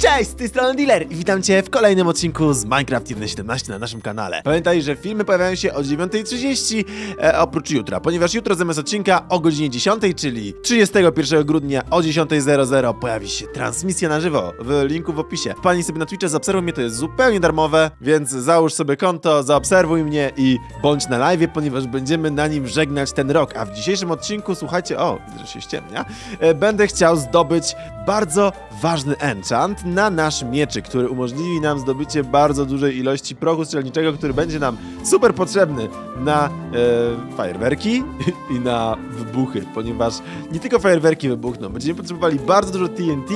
Cześć, z tej strony Dealer i witam Cię w kolejnym odcinku z Minecraft 1.17 na naszym kanale. Pamiętaj, że filmy pojawiają się o 9.30 e, oprócz jutra, ponieważ jutro zamiast odcinka o godzinie 10, czyli 31 grudnia o 10.00 pojawi się transmisja na żywo w linku w opisie. Pani sobie na Twitcha, zaobserwuj mnie, to jest zupełnie darmowe, więc załóż sobie konto, zaobserwuj mnie i bądź na live, ponieważ będziemy na nim żegnać ten rok. A w dzisiejszym odcinku, słuchajcie, o, widzę, że się ściemnia, e, będę chciał zdobyć bardzo ważny enchant na nasz mieczyk, który umożliwi nam zdobycie bardzo dużej ilości prochu strzelniczego, który będzie nam super potrzebny na e, fajerwerki i na wybuchy, ponieważ nie tylko fajerwerki wybuchną, będziemy potrzebowali bardzo dużo TNT,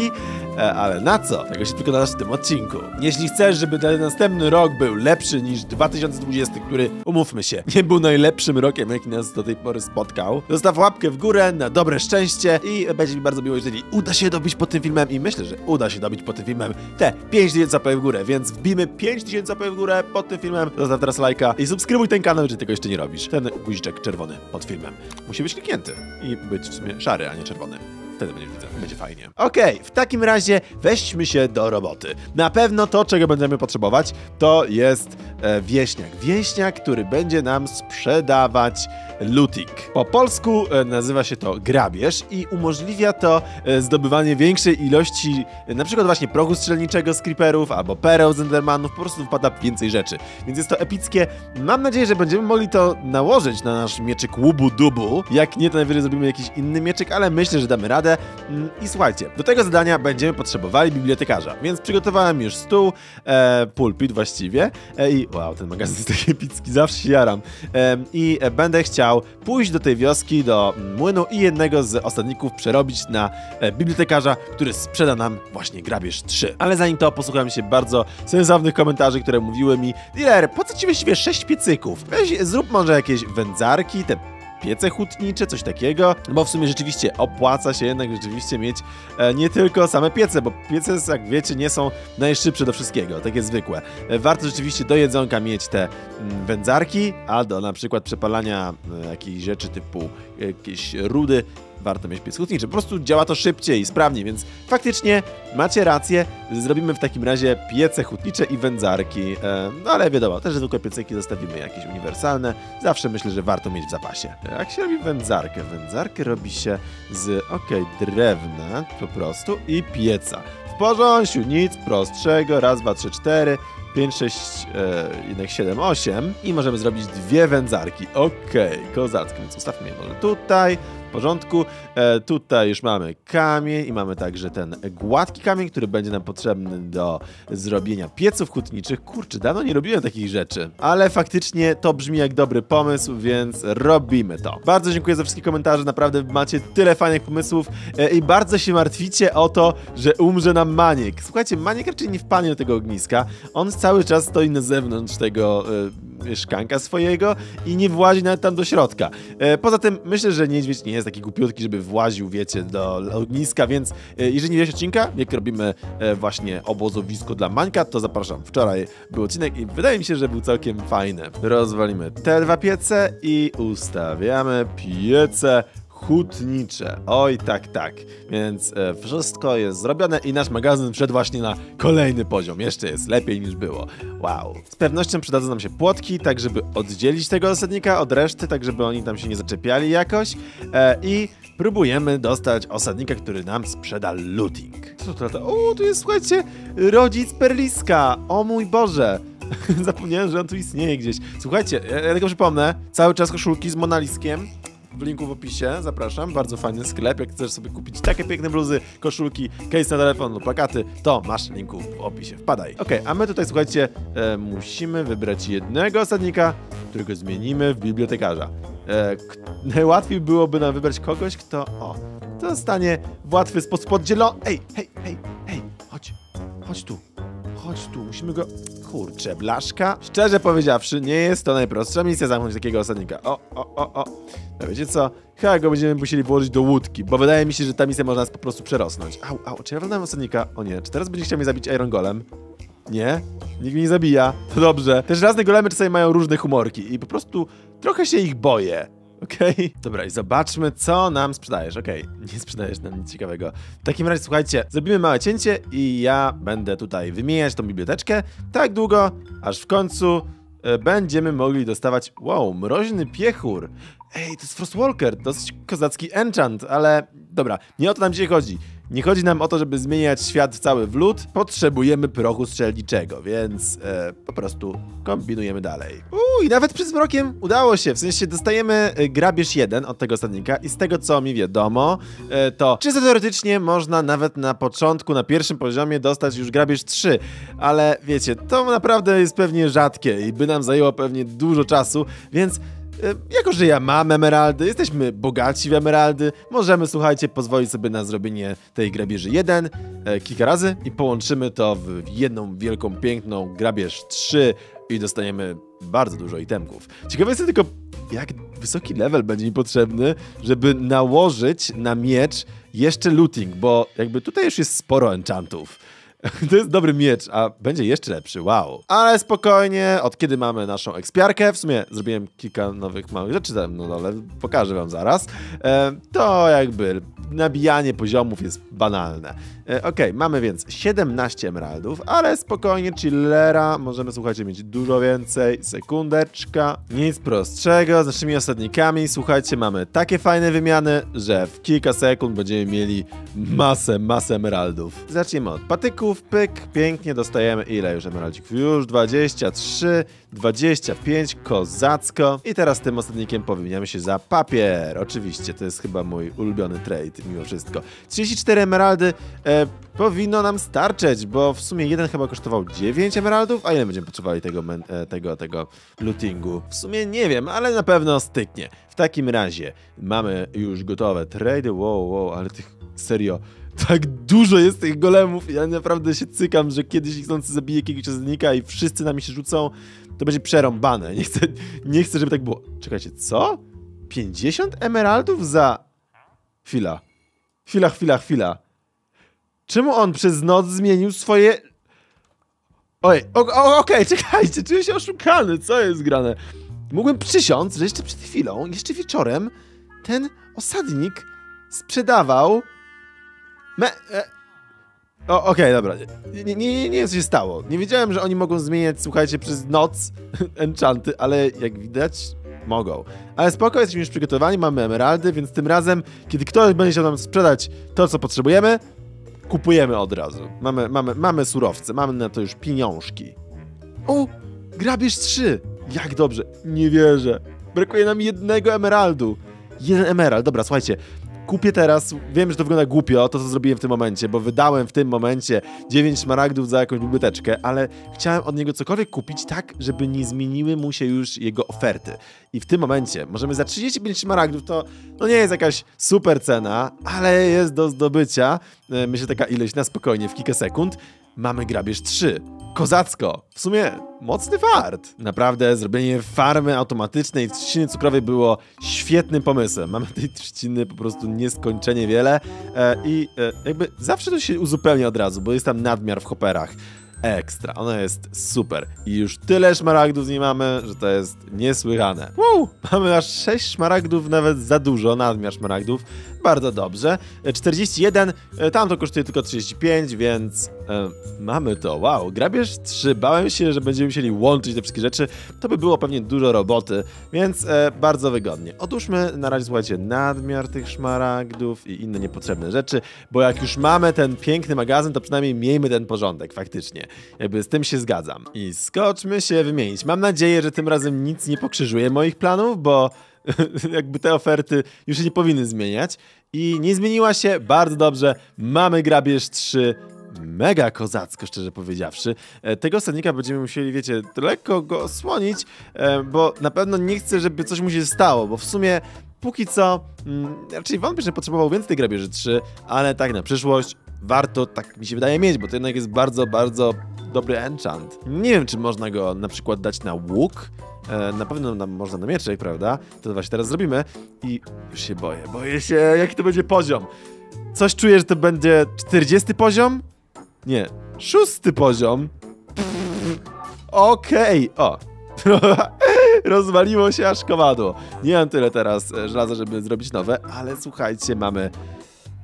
e, ale na co? Tego się przekonasz w tym odcinku. Jeśli chcesz, żeby ten następny rok był lepszy niż 2020, który, umówmy się, nie był najlepszym rokiem, jaki nas do tej pory spotkał, zostaw łapkę w górę na dobre szczęście i będzie mi bardzo miło, jeżeli uda się dobić pod tym filmem i myślę, że uda się dobić pod tym filmem te 5000 zapewne w górę, więc wbijmy 5000 zapewne w górę pod tym filmem, zostaw teraz lajka i subskrybuj ten kanał, jeżeli tego jeszcze nie robisz. Ten guziczek czerwony pod filmem musi być kliknięty i być w sumie szary, a nie czerwony. Wtedy będzie, będzie fajnie. Okej, w takim razie weźmy się do roboty. Na pewno to, czego będziemy potrzebować, to jest wieśniak. Wieśniak, który będzie nam sprzedawać looting. Po polsku e, nazywa się to grabież i umożliwia to e, zdobywanie większej ilości e, na przykład właśnie prochu strzelniczego z creeperów albo pereł z endermanów, po prostu wpada więcej rzeczy. Więc jest to epickie. Mam nadzieję, że będziemy mogli to nałożyć na nasz mieczyk łubu dubu. Jak nie, to najwyżej zrobimy jakiś inny mieczyk, ale myślę, że damy radę. Mm, I słuchajcie, do tego zadania będziemy potrzebowali bibliotekarza, więc przygotowałem już stół, e, pulpit właściwie e, i wow, ten magazyn jest taki epicki, zawsze się jaram. I e, będę chciał pójść do tej wioski, do młynu i jednego z osadników przerobić na e, bibliotekarza, który sprzeda nam właśnie grabież 3. Ale zanim to, posłuchałem się bardzo sensownych komentarzy, które mówiły mi Dealer, po co ci właściwie 6 piecyków? Weź, zrób może jakieś wędzarki, te piece hutnicze, coś takiego, bo w sumie rzeczywiście opłaca się jednak rzeczywiście mieć e, nie tylko same piece, bo piece, jak wiecie, nie są najszybsze do wszystkiego, takie zwykłe. E, warto rzeczywiście do jedzonka mieć te mm, wędzarki, a do na przykład przepalania e, jakichś rzeczy typu jakieś rudy warto mieć piec hutniczy. Po prostu działa to szybciej i sprawniej, więc faktycznie macie rację. Zrobimy w takim razie piece hutnicze i wędzarki. E, no ale wiadomo, też zwykłe pieceki zostawimy jakieś uniwersalne. Zawsze myślę, że warto mieć w zapasie. Jak się robi wędzarkę? Wędzarkę robi się z, ok, drewna po prostu i pieca. W porządku, nic prostszego. Raz, dwa, trzy, cztery. 5, 6, e, jednak 7, 8 i możemy zrobić dwie wędzarki. Okej, okay, kozacko, więc ustawmy je może tutaj, porządku. E, tutaj już mamy kamień i mamy także ten gładki kamień, który będzie nam potrzebny do zrobienia pieców hutniczych. Kurczę, dawno nie robiłem takich rzeczy, ale faktycznie to brzmi jak dobry pomysł, więc robimy to. Bardzo dziękuję za wszystkie komentarze, naprawdę macie tyle fajnych pomysłów e, i bardzo się martwicie o to, że umrze nam Maniek. Słuchajcie, Maniek raczej nie wpadnie do tego ogniska, on cały czas stoi na zewnątrz tego e, mieszkanka swojego i nie włazi nawet tam do środka. E, poza tym myślę, że niedźwiedź nie jest taki głupiutki, żeby właził, wiecie, do ogniska, więc e, jeżeli nie wiesz odcinka, jak robimy e, właśnie obozowisko dla Mańka, to zapraszam. Wczoraj był odcinek i wydaje mi się, że był całkiem fajny. Rozwalimy te dwa piece i ustawiamy piece hutnicze. Oj, tak, tak. Więc e, wszystko jest zrobione i nasz magazyn wszedł właśnie na kolejny poziom. Jeszcze jest lepiej niż było. Wow. Z pewnością przydadzą nam się płotki, tak żeby oddzielić tego osadnika od reszty, tak żeby oni tam się nie zaczepiali jakoś. E, I próbujemy dostać osadnika, który nam sprzeda looting. Co to, to? O, tu jest, słuchajcie, rodzic Perliska. O mój Boże. Zapomniałem, że on tu istnieje gdzieś. Słuchajcie, ja, ja tylko przypomnę, cały czas koszulki z Monaliskiem w linku w opisie, zapraszam, bardzo fajny sklep, jak chcesz sobie kupić takie piękne bluzy, koszulki, case na telefon lub plakaty, to masz linku w opisie, wpadaj. Ok, a my tutaj, słuchajcie, e, musimy wybrać jednego osadnika, którego zmienimy w bibliotekarza. E, najłatwiej byłoby nam wybrać kogoś, kto, o, to zostanie w łatwy sposób oddzielony. Ej, hej, hej, hej, chodź, chodź tu, chodź tu, musimy go... Kurczę, blaszka. Szczerze powiedziawszy, nie jest to najprostsza misja zamknąć takiego osadnika. O, o, o, o. No wiecie co? Chyba go będziemy musieli włożyć do łódki, bo wydaje mi się, że ta misja może nas po prostu przerosnąć. Au, au, czy ja wyglądam osadnika? O nie, czy teraz będzie chciał mnie zabić Iron Golem? Nie? Nikt mnie nie zabija. To dobrze. Też razne golemy czasami mają różne humorki i po prostu trochę się ich boję. okej? Dobra, i zobaczmy, co nam sprzedajesz. Okej, nie sprzedajesz nam nic ciekawego. W takim razie, słuchajcie, zrobimy małe cięcie i ja będę tutaj wymieniać tą biblioteczkę tak długo, aż w końcu e, będziemy mogli dostawać... Wow, mroźny piechur. Ej, to jest Frostwalker, dosyć kozacki enchant, ale dobra, nie o to nam dzisiaj chodzi. Nie chodzi nam o to, żeby zmieniać świat cały w lód. Potrzebujemy prochu strzelniczego, więc e, po prostu kombinujemy dalej. Uuu, i nawet przed zmrokiem udało się. W sensie dostajemy e, grabież 1 od tego sadnika i z tego co mi wiadomo, e, to czysto teoretycznie można nawet na początku, na pierwszym poziomie dostać już grabież 3. Ale wiecie, to naprawdę jest pewnie rzadkie i by nam zajęło pewnie dużo czasu, więc jako, że ja mam emeraldy, jesteśmy bogaci w emeraldy, możemy, słuchajcie, pozwolić sobie na zrobienie tej grabieży 1 e, kilka razy i połączymy to w jedną wielką, piękną grabież 3 i dostaniemy bardzo dużo itemków. Ciekawe jest tylko, jak wysoki level będzie mi potrzebny, żeby nałożyć na miecz jeszcze looting, bo jakby tutaj już jest sporo enchantów. To jest dobry miecz, a będzie jeszcze lepszy, wow. Ale spokojnie, od kiedy mamy naszą ekspiarkę, w sumie zrobiłem kilka nowych małych rzeczy tam no ale pokażę wam zaraz, e, to jakby nabijanie poziomów jest banalne. E, ok, mamy więc 17 emeraldów, ale spokojnie, chillera, możemy, słuchajcie, mieć dużo więcej, sekundeczka, nic prostszego, z naszymi osadnikami, słuchajcie, mamy takie fajne wymiany, że w kilka sekund będziemy mieli masę, masę emeraldów. Zaczniemy od patyków, pyk, pięknie dostajemy, ile już emeraldzików? Już 23, 25, kozacko. I teraz tym osadnikiem powymieniamy się za papier. Oczywiście, to jest chyba mój ulubiony trade, mimo wszystko. 34 emeraldy e, powinno nam starczyć, bo w sumie jeden chyba kosztował 9 emeraldów, a ile będziemy potrzebowali tego, e, tego, tego lootingu? W sumie nie wiem, ale na pewno styknie. W takim razie mamy już gotowe trade. Wow, wow, ale tych serio tak dużo jest tych golemów ja naprawdę się cykam, że kiedyś chcący zabije jakiegoś osadnika i wszyscy na mnie się rzucą to będzie przerąbane. Nie chcę, nie chcę, żeby tak było. Czekajcie, co? 50 emeraldów za... Chwila. Chwila, chwila, chwila. Czemu on przez noc zmienił swoje... Oj, okej, okay, czekajcie, czuję się oszukany, co jest grane? Mógłbym przysiąc, że jeszcze przed chwilą, jeszcze wieczorem, ten osadnik sprzedawał... Me... E, o, okej, okay, dobra. Nie, nie, nie, nie co się stało. Nie wiedziałem, że oni mogą zmieniać, słuchajcie, przez noc enchanty, ale jak widać, mogą. Ale spoko, jesteśmy już przygotowani, mamy emeraldy, więc tym razem, kiedy ktoś będzie chciał nam sprzedać to, co potrzebujemy, kupujemy od razu. Mamy, mamy, mamy surowce, mamy na to już pieniążki. O, grabież 3! Jak dobrze, nie wierzę. Brakuje nam jednego emeraldu. Jeden emerald, dobra, słuchajcie, kupię teraz, wiem, że to wygląda głupio, to co zrobiłem w tym momencie, bo wydałem w tym momencie 9 szmaragdów za jakąś biblioteczkę, ale chciałem od niego cokolwiek kupić tak, żeby nie zmieniły mu się już jego oferty. I w tym momencie możemy za 35 szmaragdów, to no nie jest jakaś super cena, ale jest do zdobycia, e, myślę taka ilość na spokojnie w kilka sekund, mamy grabież 3. Kozacko! W sumie mocny fart. Naprawdę zrobienie farmy automatycznej trzciny cukrowej było świetnym pomysłem. Mamy tej trzciny po prostu nieskończenie wiele e, i e, jakby zawsze to się uzupełnia od razu, bo jest tam nadmiar w hopperach ekstra. Ona jest super. I już tyle szmaragdów z niej mamy, że to jest niesłychane. Wow! Mamy aż 6 szmaragdów, nawet za dużo, nadmiar szmaragdów. Bardzo dobrze. 41, e, tam to kosztuje tylko 35, więc e, mamy to. Wow, grabież 3. Bałem się, że będziemy musieli łączyć te wszystkie rzeczy. To by było pewnie dużo roboty, więc e, bardzo wygodnie. Otóżmy na razie, słuchajcie, nadmiar tych szmaragdów i inne niepotrzebne rzeczy, bo jak już mamy ten piękny magazyn, to przynajmniej miejmy ten porządek, faktycznie. Jakby z tym się zgadzam. I skoczmy się wymienić. Mam nadzieję, że tym razem nic nie pokrzyżuje moich planów, bo jakby te oferty już się nie powinny zmieniać. I nie zmieniła się, bardzo dobrze, mamy grabież 3, mega kozacko, szczerze powiedziawszy. E, tego sadnika będziemy musieli, wiecie, lekko go osłonić, e, bo na pewno nie chcę, żeby coś mu się stało, bo w sumie póki co, mm, raczej wątpię, że potrzebował więcej grabieży 3, ale tak na przyszłość warto, tak mi się wydaje, mieć, bo to jednak jest bardzo, bardzo dobry enchant. Nie wiem, czy można go na przykład dać na łuk, e, na pewno nam można na mieczek, prawda? To właśnie teraz zrobimy i już się boję, boję się, jaki to będzie poziom. Coś czuję, że to będzie 40 poziom? Nie, szósty poziom. Okej, okay. o. Rozwaliło się aż kowadło. Nie mam tyle teraz e, żelaza, żeby zrobić nowe, ale słuchajcie, mamy...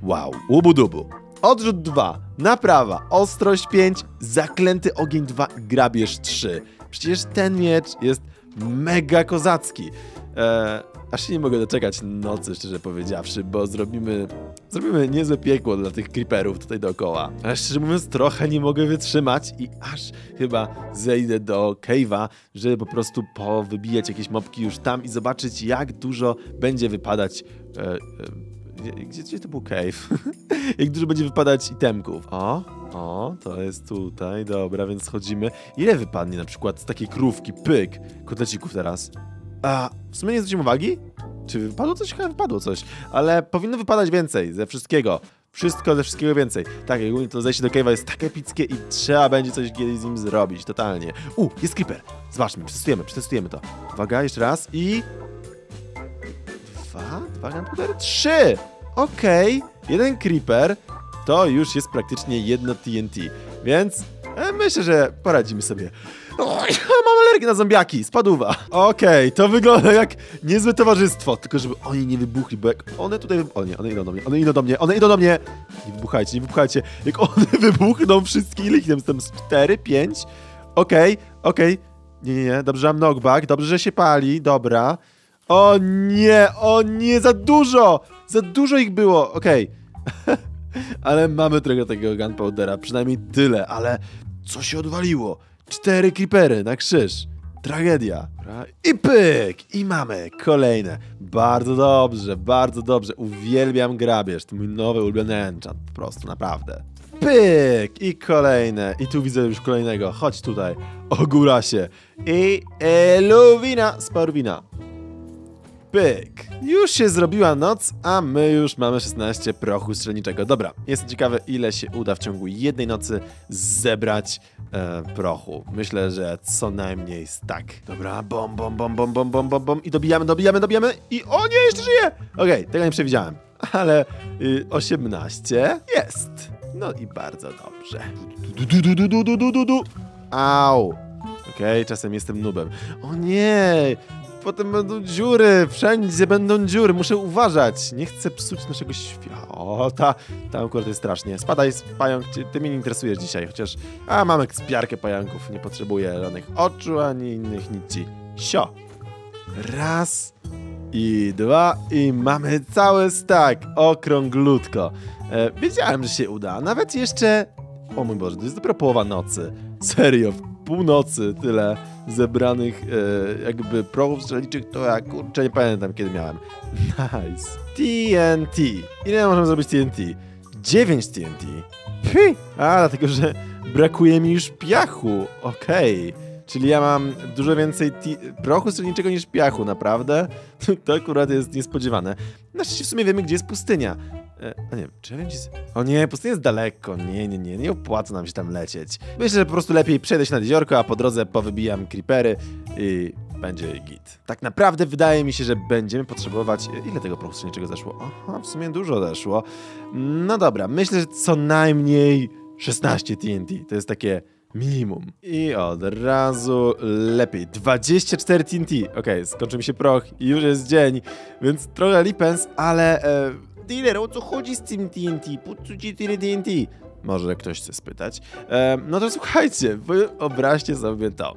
Wow, łubu-dubu. Odrzut 2, naprawa, ostrość 5, zaklęty ogień 2, grabież 3. Przecież ten miecz jest mega kozacki. Eee, aż się nie mogę doczekać nocy, szczerze powiedziawszy, bo zrobimy, zrobimy niezłe piekło dla tych creeperów tutaj dookoła. Ale szczerze mówiąc, trochę nie mogę wytrzymać i aż chyba zejdę do cave'a, żeby po prostu powybijać jakieś mopki już tam i zobaczyć, jak dużo będzie wypadać... E, e, gdzie, gdzie to był cave? jak dużo będzie wypadać itemków. O, o, to jest tutaj, dobra, więc schodzimy. Ile wypadnie na przykład z takiej krówki, pyk, kotlecików teraz? A, w sumie nie zwróciłem uwagi? Czy wypadło coś? Chyba wypadło coś, ale powinno wypadać więcej ze wszystkiego. Wszystko ze wszystkiego więcej. Tak, ogólnie to zejście do cave'a jest tak epickie i trzeba będzie coś kiedyś z nim zrobić, totalnie. U, jest creeper. Zobaczmy, przetestujemy, przetestujemy to. Uwaga, jeszcze raz i... Dwa, dwa gunpowdery, trzy! Okej, okay. jeden creeper to już jest praktycznie jedno TNT, więc e, myślę, że poradzimy sobie. Mam alergię na zombiaki, spadła. Okej, okay, to wygląda jak niezłe towarzystwo, tylko żeby oni nie wybuchli, bo jak one tutaj... O nie, one idą do mnie, one idą do mnie, one idą do mnie! Nie wybuchajcie, nie wybuchajcie. Jak one wybuchną wszystkie, ile ich tam jestem? Cztery, pięć? Okej, okay, okej. Okay. Nie, nie, nie, dobrze, mam knockback, dobrze, że się pali, dobra. O nie, o nie, za dużo! Za dużo ich było, okej. Okay. ale mamy trochę tego gunpowdera, przynajmniej tyle, ale co się odwaliło? Cztery creepery na krzyż. Tragedia. I pyk! I mamy kolejne. Bardzo dobrze, bardzo dobrze. Uwielbiam grabież. To mój nowy ulubiony enchant. Po prostu, naprawdę. Pyk! I kolejne. I tu widzę już kolejnego. Chodź tutaj. Ogóra się. I eluwina z parwina. Pyk. Już się zrobiła noc, a my już mamy 16 prochu strzelniczego. Dobra, jestem ciekawy, ile się uda w ciągu jednej nocy zebrać e, prochu. Myślę, że co najmniej tak. Dobra, bom, bom, bom, bom, bom, bom, bom, bom. I dobijamy, dobijamy, dobijamy. I o nie, jeszcze żyje! Okej, okay, tego nie przewidziałem. Ale y, 18 jest. No i bardzo dobrze. Du, du, du. Au. Okej, okay, czasem jestem nubem. O nie! Potem będą dziury, wszędzie będą dziury, muszę uważać. Nie chcę psuć naszego świata. O, ta, ta akurat jest strasznie. Spadaj, pająk, ty, ty mnie nie interesujesz dzisiaj, chociaż... A, mamy spiarkę pająków, nie potrzebuję żadnych oczu, ani innych nic ci. Sio. Raz i dwa i mamy cały stack. Okrąglutko. E, wiedziałem, że się uda. Nawet jeszcze... O mój Boże, to jest dopiero połowa nocy. Serio, północy tyle zebranych e, jakby prochów strzelniczych, to ja kurczę nie pamiętam kiedy miałem. Nice. TNT. Ile możemy zrobić TNT? 9 TNT. Phi. A, dlatego, że brakuje mi już piachu. Okej. Okay. Czyli ja mam dużo więcej prochu strzelniczego niż piachu, naprawdę? To akurat jest niespodziewane. Na szczęście w sumie wiemy, gdzie jest pustynia. E, a nie, czy ja wiem, gdzie jest... O nie, pustynia jest daleko. Nie, nie, nie, nie opłaca nam się tam lecieć. Myślę, że po prostu lepiej przejdę się nad jeziorko, a po drodze powybijam creepery i będzie git. Tak naprawdę wydaje mi się, że będziemy potrzebować... Ile tego prochu strzelniczego zeszło? Aha, w sumie dużo zeszło. No dobra, myślę, że co najmniej 16 TNT. To jest takie minimum. I od razu lepiej. 24 TNT. Okay, skończy mi się proch i już jest dzień, więc trochę lipens, ale... E, dealer, o co chodzi z tym TNT? Po co ci tyle TNT? Może ktoś chce spytać. E, no to słuchajcie, wyobraźcie sobie to.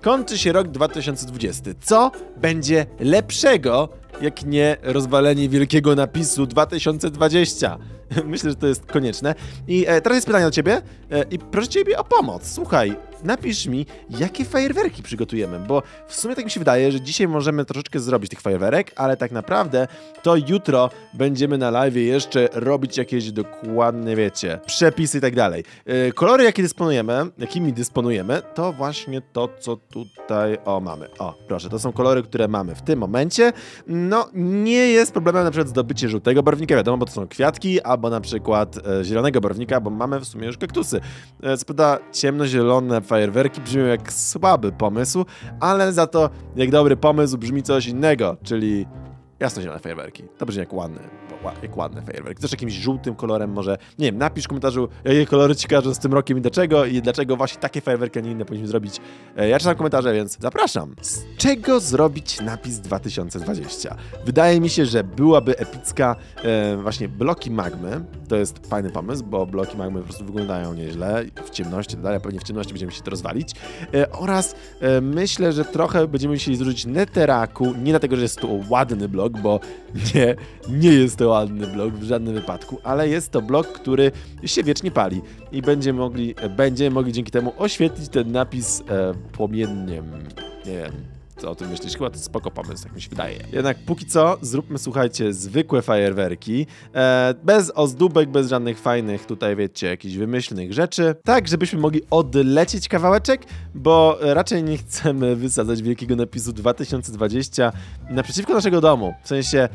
Kończy się rok 2020. Co będzie lepszego, jak nie rozwalenie wielkiego napisu 2020? Myślę, że to jest konieczne. I e, teraz jest pytanie do ciebie e, i proszę ciebie o pomoc. Słuchaj, napisz mi, jakie fajerwerki przygotujemy, bo w sumie tak mi się wydaje, że dzisiaj możemy troszeczkę zrobić tych fajerwerek, ale tak naprawdę to jutro będziemy na live jeszcze robić jakieś dokładne, wiecie, przepisy i tak dalej. E, kolory, jakie dysponujemy, jakimi dysponujemy, to właśnie to, co tutaj, o, mamy. O, proszę, to są kolory, które mamy w tym momencie. No, nie jest problemem na przykład zdobycie żółtego barwnika, wiadomo, bo to są kwiatki, albo na przykład e, zielonego barwnika, bo mamy w sumie już kaktusy. E, co prawda ciemnozielone fajerwerki brzmią jak słaby pomysł, ale za to jak dobry pomysł brzmi coś innego, czyli Jasno-zielone fajerwerki. To brzmi jak ładne, jak ładne fajerwerki. Też jakimś żółtym kolorem może, nie wiem, napisz w komentarzu, jakie kolory ci kojarzą z tym rokiem i dlaczego i dlaczego właśnie takie fajerwerki, a nie inne powinniśmy zrobić. E, ja czytam komentarze, więc zapraszam. Z czego zrobić napis 2020? Wydaje mi się, że byłaby epicka e, właśnie bloki magmy. To jest fajny pomysł, bo bloki magmy po prostu wyglądają nieźle w ciemności, dalej, pewnie w ciemności będziemy się to rozwalić. E, oraz e, myślę, że trochę będziemy musieli zużyć neteraku, nie dlatego, że jest to ładny blok, bo nie, nie jest to ładny blok w żadnym wypadku, ale jest to blok, który się wiecznie pali i będziemy mogli, będziemy mogli dzięki temu oświetlić ten napis e, nie wiem, co o tym myślisz? Chyba to spoko pomysł, tak mi się wydaje. Jednak póki co zróbmy, słuchajcie, zwykłe fajerwerki, e, bez ozdóbek, bez żadnych fajnych tutaj, wiecie, jakichś wymyślnych rzeczy, tak, żebyśmy mogli odlecieć kawałeczek, bo raczej nie chcemy wysadzać wielkiego napisu 2020 naprzeciwko naszego domu. W sensie,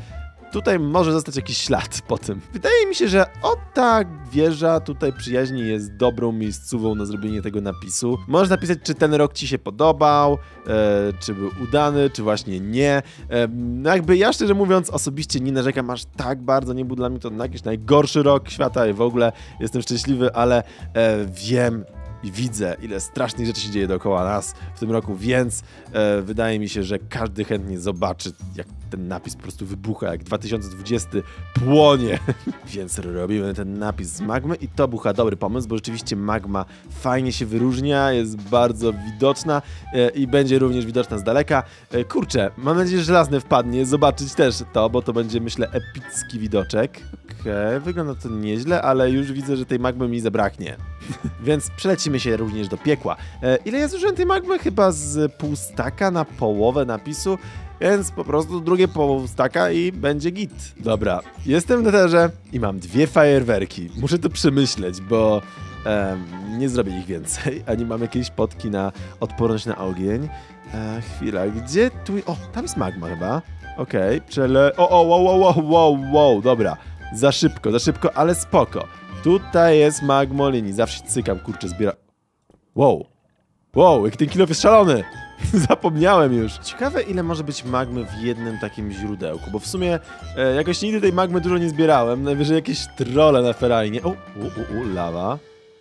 tutaj może zostać jakiś ślad po tym. Wydaje mi się, że o ta wieża tutaj przyjaźni jest dobrą miejscową na zrobienie tego napisu. Możesz napisać, czy ten rok ci się podobał, e, czy był udany, czy właśnie nie. E, no jakby ja szczerze mówiąc osobiście nie narzekam aż tak bardzo, nie był dla mnie to jakiś najgorszy rok świata i w ogóle jestem szczęśliwy, ale e, wiem, i widzę, ile strasznych rzeczy się dzieje dookoła nas w tym roku, więc e, wydaje mi się, że każdy chętnie zobaczy, jak ten napis po prostu wybucha, jak 2020 płonie. więc robimy ten napis z magmy i to był dobry pomysł, bo rzeczywiście magma fajnie się wyróżnia, jest bardzo widoczna e, i będzie również widoczna z daleka. E, kurczę, mam nadzieję, że żelazny wpadnie, zobaczyć też to, bo to będzie, myślę, epicki widoczek. Okej, wygląda to nieźle, ale już widzę, że tej magmy mi zabraknie. Więc przelecimy się również do piekła. E, ile ja zużyłem tej magmy? Chyba z pół staka na połowę napisu, więc po prostu drugie pół staka i będzie git. Dobra, jestem w netherze i mam dwie fajerwerki. Muszę to przemyśleć, bo nie zrobię ich więcej, ani mam jakieś potki na odporność na ogień. E, chwila, gdzie tu... O, tam jest magma chyba. Okej, okay, przele... O, o, wow, wow, wow, wow, wow, dobra. Za szybko, za szybko, ale spoko. Tutaj jest magmolini. Zawsze cykam, kurczę, zbiera... Wow. Wow, jak ten kilof jest szalony. Zapomniałem już. Ciekawe, ile może być magmy w jednym takim źródełku, bo w sumie e, jakoś nigdy tej magmy dużo nie zbierałem. Najwyżej jakieś trolle na ferajnie. O, u, u, u, lawa.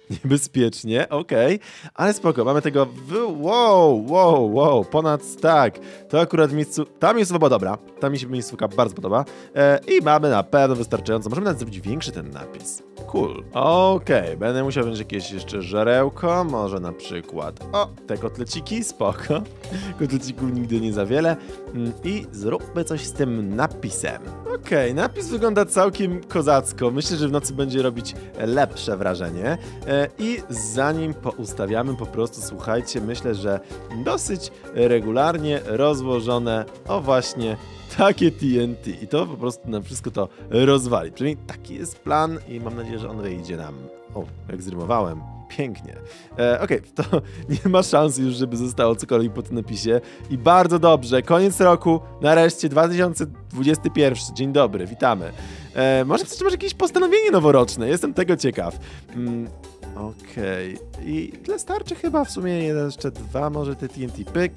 Niebezpiecznie, okej, okay. ale spoko, mamy tego w... Wow, wow, wow, ponad tak. To akurat miejscu... Ta miejscowa dobra, ta mi się miejscówka bardzo podoba e, i mamy na pewno wystarczająco. Możemy nawet zrobić większy ten napis. Cool. Okej, okay. będę musiał wziąć jakieś jeszcze żarełko, może na przykład... O, te kotleciki, spoko. Kotlecików nigdy nie za wiele. Mm, I zróbmy coś z tym napisem. Okej, okay. napis wygląda całkiem kozacko. Myślę, że w nocy będzie robić lepsze wrażenie. E, i zanim poustawiamy po prostu, słuchajcie, myślę, że dosyć regularnie rozłożone, o właśnie, takie TNT i to po prostu nam wszystko to rozwali. Przynajmniej taki jest plan i mam nadzieję, że on wyjdzie nam. O, jak zrymowałem. Pięknie. E, Okej, okay, to nie ma szans już, żeby zostało cokolwiek po tym napisie. I bardzo dobrze, koniec roku, nareszcie 2021. Dzień dobry, witamy. E, może przecież masz jakieś postanowienie noworoczne, jestem tego ciekaw. Mm, Okej. Okay. I tyle starczy chyba w sumie jeszcze dwa, może te TNT pyk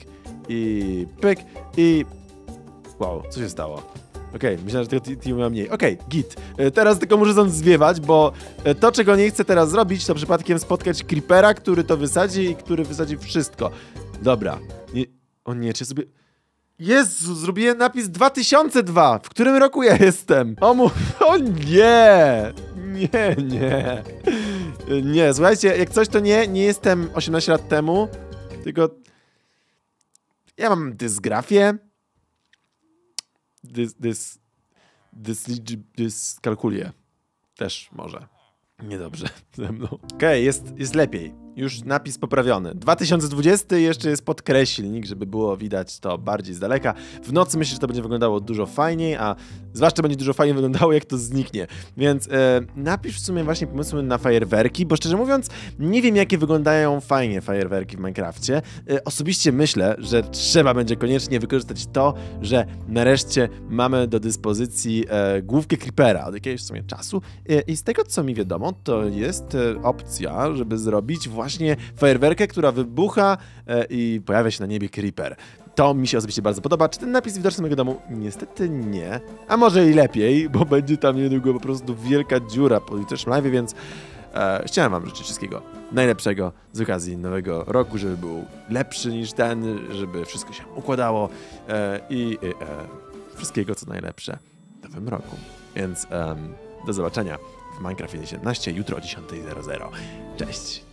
i pyk i... Wow, co się stało? Okej, okay, myślałem, że tego TNT miał mniej. Okej, okay, git. E, teraz tylko muszę stąd zwiewać, bo e, to, czego nie chcę teraz zrobić, to przypadkiem spotkać Creepera, który to wysadzi i który wysadzi wszystko. Dobra. Nie... O nie, czy sobie... Jezu, zrobiłem napis 2002. W którym roku ja jestem? O mu... O nie! Nie, nie. Nie, słuchajcie, jak coś to nie, nie jestem 18 lat temu, tylko ja mam dysgrafię, dys, dys, dys, dyskalkulię też może. Niedobrze ze mną. Okej, okay, jest, jest lepiej. Już napis poprawiony. 2020 jeszcze jest podkreślnik, żeby było widać to bardziej z daleka. W nocy myślę, że to będzie wyglądało dużo fajniej, a zwłaszcza będzie dużo fajniej wyglądało, jak to zniknie. Więc e, napisz w sumie właśnie pomysły na fajerwerki, bo szczerze mówiąc, nie wiem, jakie wyglądają fajnie fajerwerki w Minecrafcie. E, osobiście myślę, że trzeba będzie koniecznie wykorzystać to, że nareszcie mamy do dyspozycji e, główkę Creepera od jakiegoś w sumie czasu. E, I z tego, co mi wiadomo, to jest e, opcja, żeby zrobić właśnie fajerwerkę, która wybucha e, i pojawia się na niebie Creeper. To mi się osobiście bardzo podoba. Czy ten napis widoczny z mojego domu? Niestety nie. A może i lepiej, bo będzie tam niedługo po prostu wielka dziura po jutrzejszym live, więc e, chciałem wam życzyć wszystkiego najlepszego z okazji nowego roku, żeby był lepszy niż ten, żeby wszystko się układało e, i e, wszystkiego co najlepsze w nowym roku. Więc do zobaczenia w Minecraft 17 jutro o 10.00. Cześć!